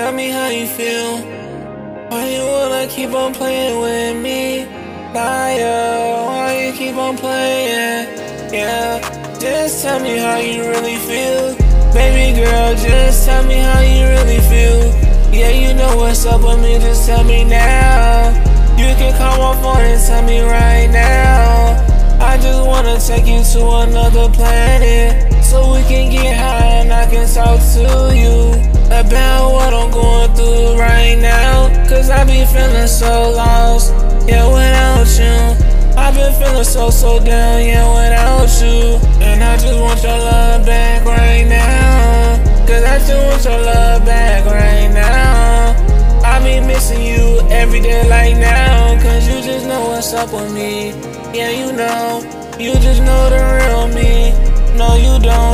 tell me how you feel. Why you wanna keep on playing with me? Liar, why you keep on playing? Yeah, just tell me how you really feel. Baby girl, just tell me how you really feel. Yeah, you know what's up with me, just tell me now. You can call my phone and tell me right now. I just wanna take you to another planet So we can get high and I can talk to you About Cause I be feeling so lost, yeah, without you. I've been feeling so, so down, yeah, without you. And I just want your love back right now. Cause I just want your love back right now. I be missing you every day like now. Cause you just know what's up with me. Yeah, you know, you just know the real me. No, you don't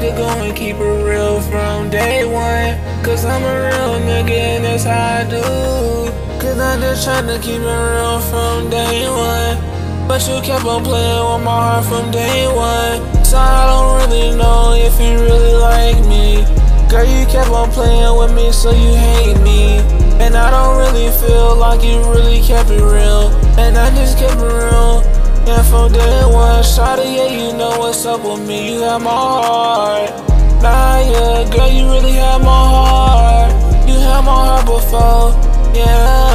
to go and keep it real from day one. Cause I'm a real nigga and that's how I do. Cause I just to keep it real from day one. But you kept on playing with my heart from day one. So I don't really know if you really like me. Girl, you kept on playing with me, so you hate me. And I don't really feel like you really kept it real. And I just kept it real. Day shawty, yeah, you know what's up with me. You have my heart. Nah, yeah, girl, you really have my heart. You had my heart before. Yeah,